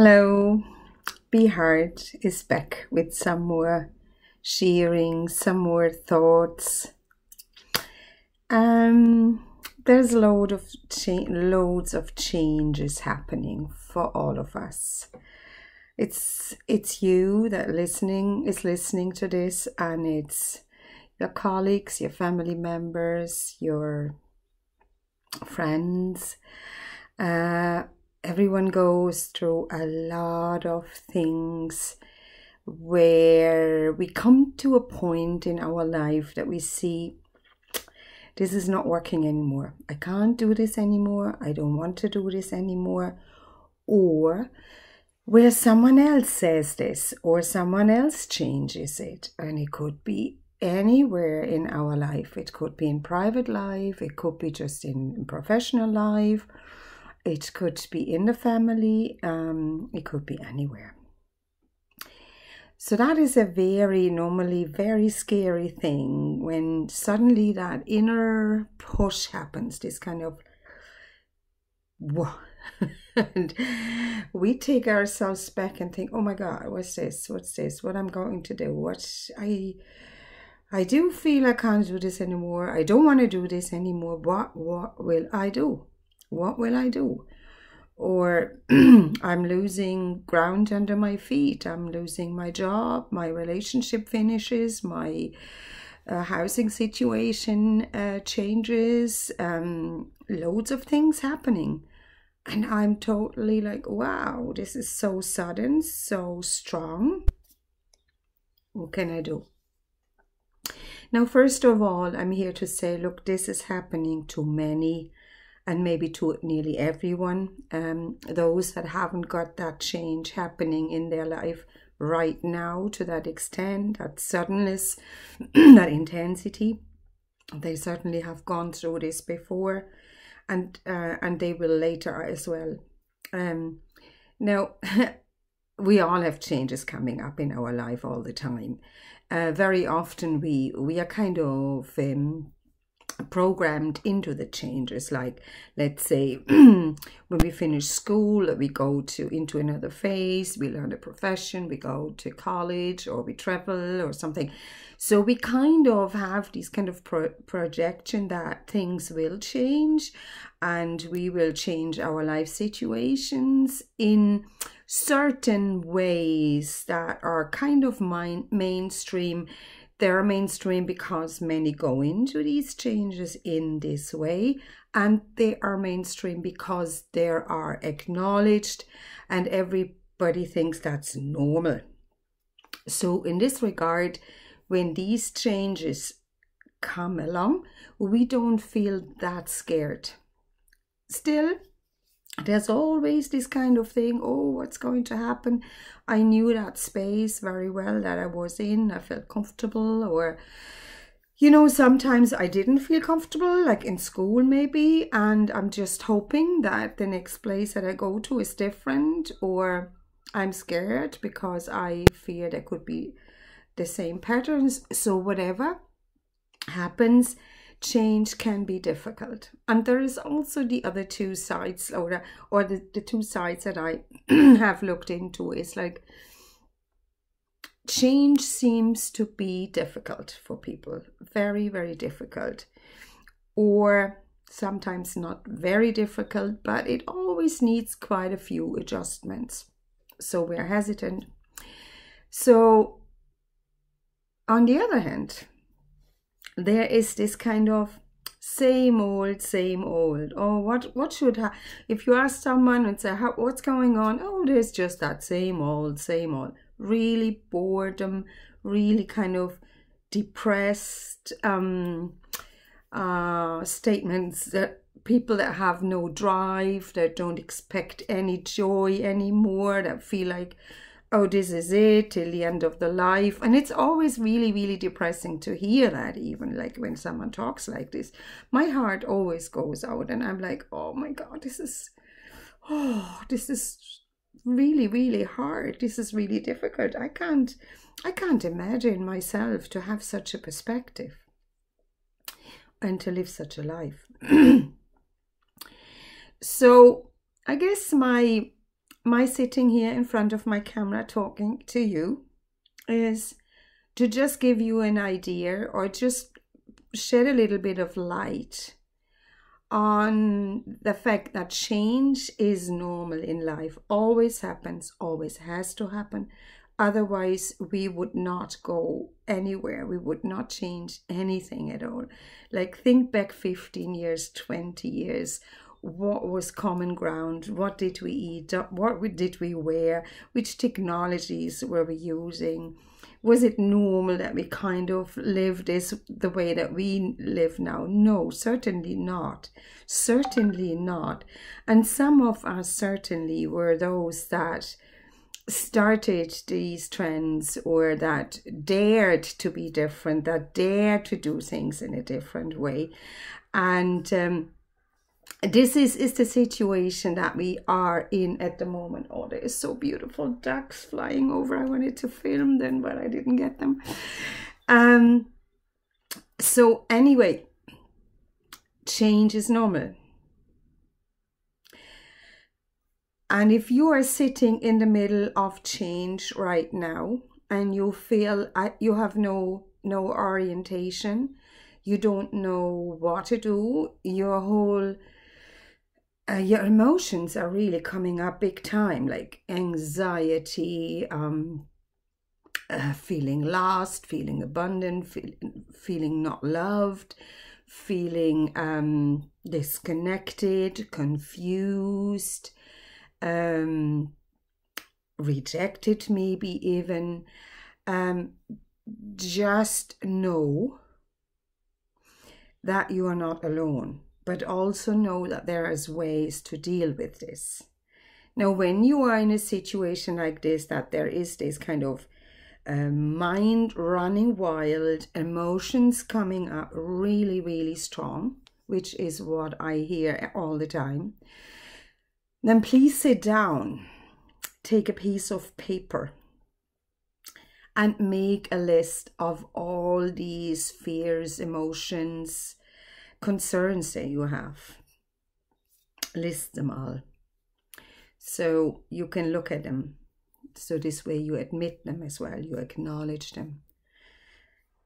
Hello, Bee Heart is back with some more sharing, some more thoughts. Um, there's a load of loads of changes happening for all of us. It's it's you that listening is listening to this, and it's your colleagues, your family members, your friends. Uh, everyone goes through a lot of things where we come to a point in our life that we see this is not working anymore. I can't do this anymore. I don't want to do this anymore. Or where someone else says this or someone else changes it. And it could be anywhere in our life. It could be in private life, it could be just in professional life, it could be in the family, um, it could be anywhere. So that is a very normally very scary thing when suddenly that inner push happens, this kind of whoa. and we take ourselves back and think, oh my God, what's this? What's this? What I'm going to do? What I I do feel I can't do this anymore. I don't want to do this anymore. What what will I do? What will I do? Or I'm losing ground under my feet. I'm losing my job. My relationship finishes. My uh, housing situation uh, changes. Um, loads of things happening. And I'm totally like, wow, this is so sudden, so strong. What can I do? Now, first of all, I'm here to say, look, this is happening to many and maybe to nearly everyone. Um, those that haven't got that change happening in their life right now to that extent, that suddenness, that intensity, they certainly have gone through this before, and uh, and they will later as well. Um, now, we all have changes coming up in our life all the time uh, very often we we are kind of um, programmed into the changes like let's say when we finish school we go to into another phase we learn a profession we go to college or we travel or something so we kind of have this kind of pro- projection that things will change and we will change our life situations in certain ways that are kind of main, mainstream. They're mainstream because many go into these changes in this way, and they are mainstream because they are acknowledged and everybody thinks that's normal. So, in this regard, when these changes come along, we don't feel that scared. Still, there's always this kind of thing oh what's going to happen? I knew that space very well that i was in i felt comfortable or you know sometimes i didn't feel comfortable like in school maybe and i'm just hoping that the next place that i go to is different or i'm scared because i fear there could be the same patterns. So whatever happens change can be difficult. And there is also the other two sides, or, or the, the two sides that I have looked into is like change seems to be difficult for people, very, very difficult. Or sometimes not very difficult, but it always needs quite a few adjustments. So we're hesitant. So, on the other hand, there is this kind of same old same old. Oh what what should ha- if you ask someone and say what's going on? Oh there's just that same old same old. Really boredom really kind of depressed um uh statements that people that have no drive that don't expect any joy anymore that feel like oh, this is it till the end of the life. And it's always really, really depressing to hear that, even like when someone talks like this. My heart always goes out, and I'm like, oh my God, this is, oh, this is really, really hard. This is really difficult. I can't, I can't imagine myself to have such a perspective and to live such a life. so I guess my my sitting here in front of my camera talking to you is to just give you an idea or just shed a little bit of light on the fact that change is normal in life, always happens, always has to happen. Otherwise, we would not go anywhere. We would not change anything at all. Like, think back 15 years, 20 years. What was common ground? What did we eat? What did we wear? Which technologies were we using? was it normal that we kind of lived this the way that we live now? No, certainly not. Certainly not. And some of us certainly were those that started these trends or that dared to be different, that dared to do things in a different way. And um, this is, is the situation that we are in at the moment. Oh, there is so beautiful ducks flying over. I wanted to film them, but I didn't get them. Um, so anyway, change is normal. And if you are sitting in the middle of change right now and you feel uh, you have no no orientation, you don't know what to do, your whole uh, your emotions are really coming up big time, like anxiety, um, uh, feeling lost, feeling feel, feeling not loved, feeling um, disconnected, confused, um, rejected, maybe even. Um, just know that you are not alone but also know that there is ways to deal with this. Now, when you are in a situation like this, that there is this kind of uh, mind running wild, emotions coming up really, really strong, which is what I hear all the time, then please sit down, take a piece of paper, and make a list of all these fears, emotions, concerns that you have. List them all. So you can look at them. So this way you admit them as well, you acknowledge them.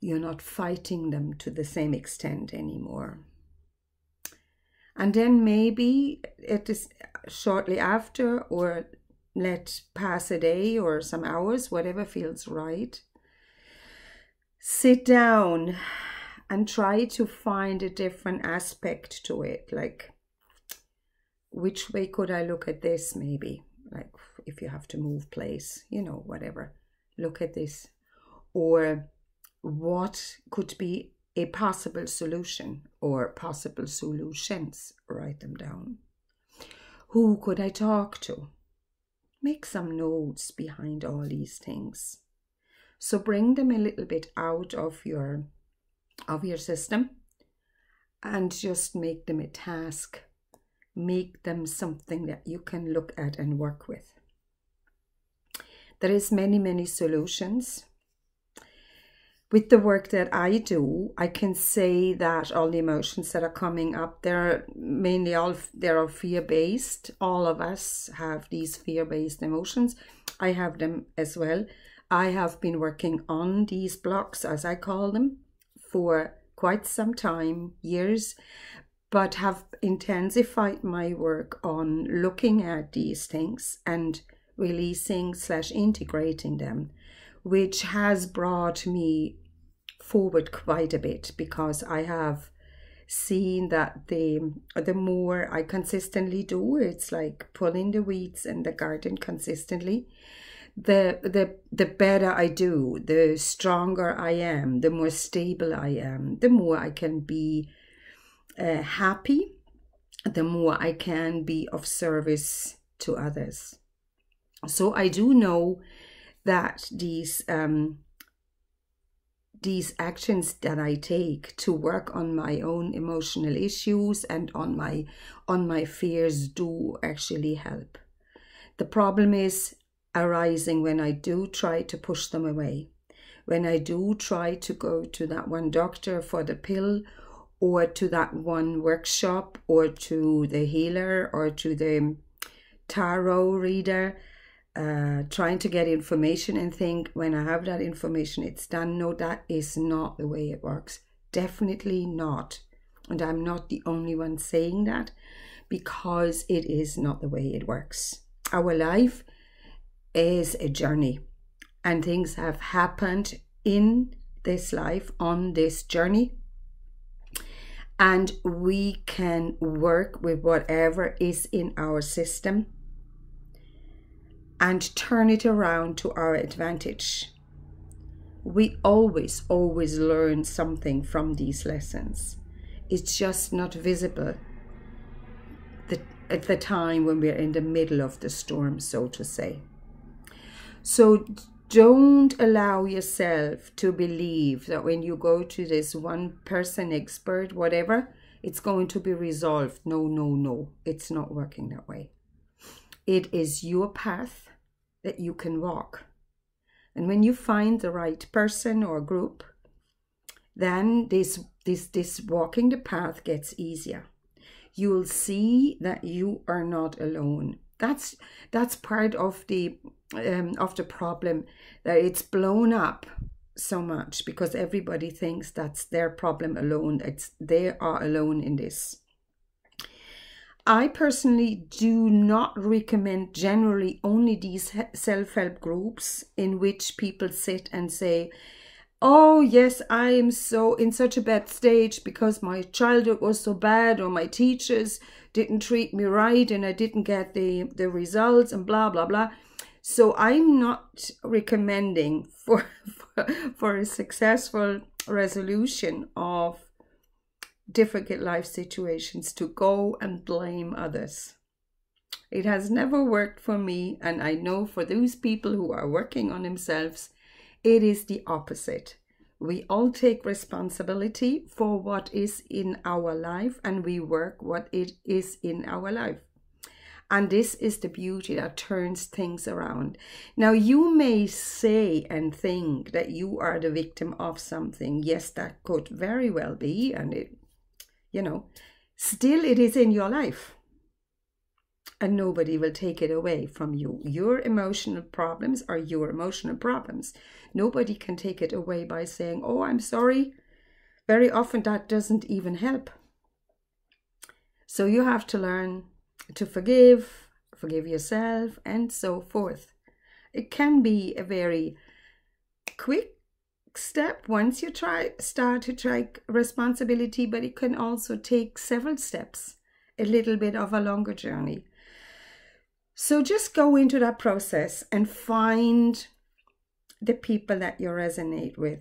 You're not fighting them to the same extent anymore. And then maybe it is shortly after, or let pass a day or some hours, whatever feels right. Sit down and try to find a different aspect to it like which way could i look at this maybe? Like if you have to move place you know whatever. Look at this. Or what could be a possible solution or possible solutions? Write them down. Who could i talk to? Make some notes behind all these things. So bring them a little bit out of your of your system and just make them a task. Make them something that you can look at and work with. There is many, many solutions. With the work that I do, I can say that all the emotions that are coming up, they're mainly all they're all fear-based. All of us have these fear-based emotions. I have them as well. I have been working on these blocks, as I call them, for quite some time, years, but have intensified my work on looking at these things and releasing slash integrating them, which has brought me forward quite a bit because I have seen that the the more I consistently do, it's like pulling the weeds in the garden consistently the the the better I do, the stronger I am, the more stable I am, the more I can be uh, happy, the more I can be of service to others. So I do know that these um, these actions that I take to work on my own emotional issues and on my on my fears do actually help. The problem is arising when I do try to push them away, when I do try to go to that one doctor for the pill or to that one workshop or to the healer or to the tarot reader, uh, trying to get information and think when I have that information, it's done. No, that is not the way it works. Definitely not. And I'm not the only one saying that because it is not the way it works. Our life is a journey, and things have happened in this life on this journey. And we can work with whatever is in our system and turn it around to our advantage. We always, always learn something from these lessons. It's just not visible at the time when we're in the middle of the storm, so to say. So don't allow yourself to believe that when you go to this one person expert, whatever, it's going to be resolved. No, no, no. It's not working that way. It is your path that you can walk. And when you find the right person or group, then this this this walking the path gets easier. You'll see that you are not alone. That's that's part of the um, of the problem that it's blown up so much because everybody thinks that's their problem alone. It's they are alone in this. I personally do not recommend generally only these self help groups in which people sit and say, Oh, yes, I am so in such a bad stage because my childhood was so bad, or my teachers didn't treat me right, and I didn't get the, the results, and blah, blah, blah. So I'm not recommending for, for, for a successful resolution of difficult life situations to go and blame others. It has never worked for me, and I know for those people who are working on themselves, it is the opposite. We all take responsibility for what is in our life and we work what it is in our life. And this is the beauty that turns things around. Now, you may say and think that you are the victim of something. Yes, that could very well be, and it you know, still it is in your life. And nobody will take it away from you. Your emotional problems are your emotional problems. Nobody can take it away by saying, Oh, I'm sorry. Very often that doesn't even help. So you have to learn to forgive, forgive yourself, and so forth. It can be a very quick step once you try start to take responsibility but it can also take several steps a little bit of a longer journey so just go into that process and find the people that you resonate with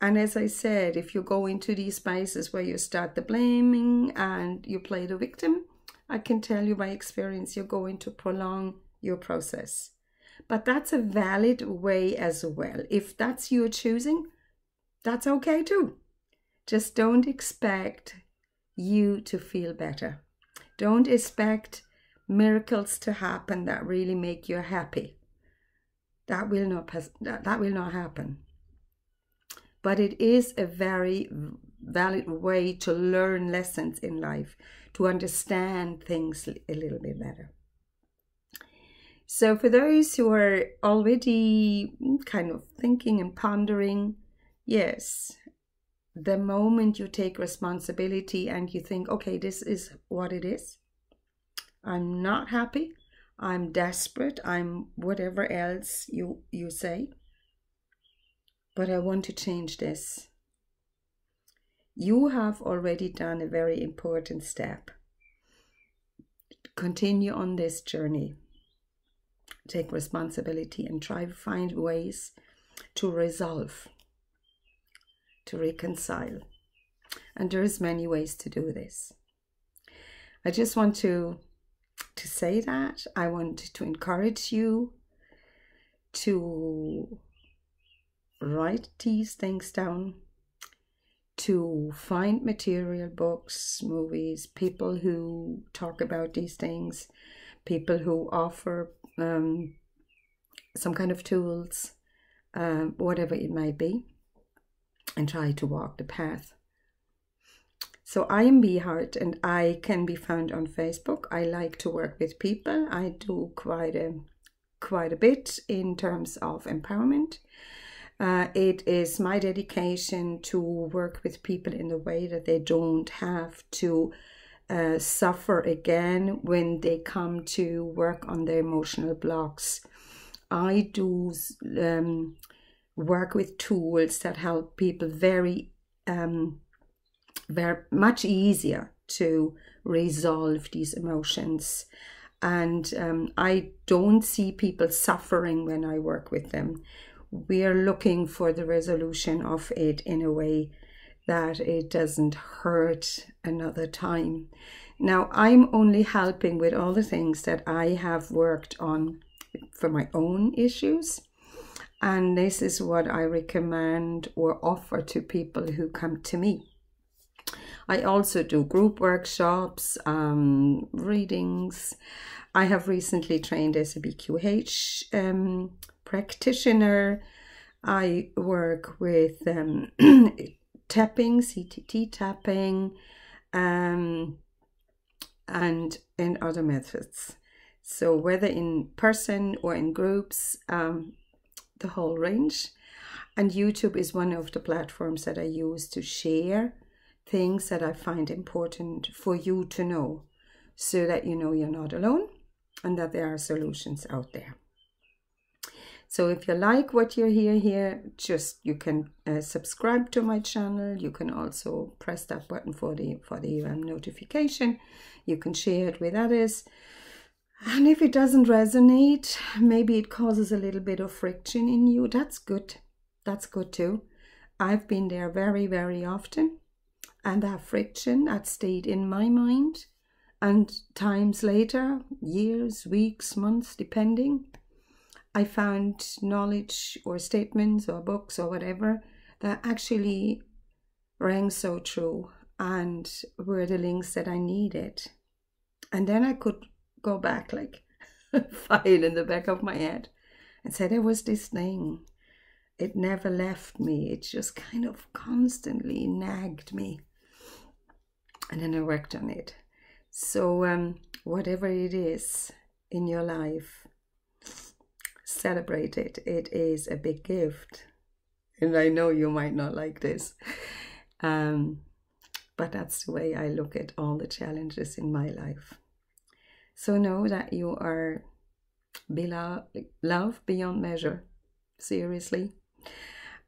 and as i said if you go into these spaces where you start the blaming and you play the victim i can tell you by experience you're going to prolong your process but that's a valid way as well. If that's your choosing, that's okay too. Just don't expect you to feel better. Don't expect miracles to happen that really make you happy. That will not that, that will not happen. But it is a very valid way to learn lessons in life, to understand things a little bit better. So, for those who are already kind of thinking and pondering, yes, the moment you take responsibility and you think, okay, this is what it is, I'm not happy, I'm desperate, I'm whatever else you, you say, but I want to change this. You have already done a very important step. Continue on this journey take responsibility and try to find ways to resolve, to reconcile. And there's many ways to do this. I just want to to say that. I want to encourage you to write these things down, to find material, books, movies, people who talk about these things, people who offer um, some kind of tools, uh, whatever it may be, and try to walk the path. So I am Bee Heart and I can be found on Facebook. I like to work with people. I do quite a quite a bit in terms of empowerment. Uh, it is my dedication to work with people in the way that they don't have to uh, suffer again when they come to work on their emotional blocks. I do um, work with tools that help people very, um, very much easier to resolve these emotions. And um, I don't see people suffering when I work with them. We are looking for the resolution of it in a way that it doesn't hurt another time. Now, I'm only helping with all the things that I have worked on for my own issues. And this is what I recommend or offer to people who come to me. I also do group workshops, um, readings. I have recently trained as a BQH um, practitioner. I work with um, tapping, CTT tapping, um, and in other methods. So whether in person or in groups, um, the whole range. And YouTube is one of the platforms that I use to share things that I find important for you to know so that you know you're not alone and that there are solutions out there. So if you like what you hear here, just you can uh, subscribe to my channel. You can also press that button for the for the um, notification. You can share it with others. And if it doesn't resonate, maybe it causes a little bit of friction in you. That's good. That's good too. I've been there very, very often. And that friction that stayed in my mind. And times later, years, weeks, months, depending, I found knowledge or statements or books or whatever that actually rang so true and were the links that I needed. And then I could go back like file in the back of my head and say there was this thing. It never left me. It just kind of constantly nagged me. And then I worked on it. So um, whatever it is in your life, celebrate it. It is a big gift. And I know you might not like this. Um, but that's the way I look at all the challenges in my life. So know that you are beloved love beyond measure, seriously.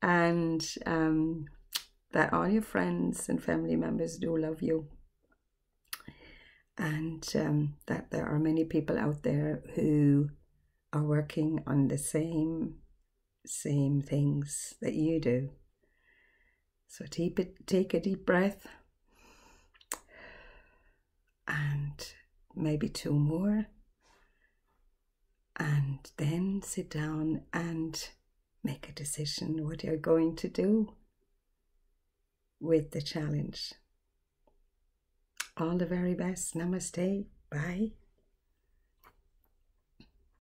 And um, that all your friends and family members do love you. And um, that there are many people out there who are working on the same same things that you do. So take it, take a deep breath and maybe two more. And then sit down and make a decision what you're going to do with the challenge. All the very best. Namaste. Bye.